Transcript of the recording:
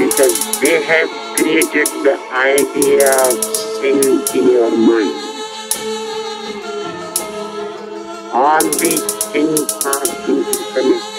because they have created the idea of sin in your mind. All these things are interconnected.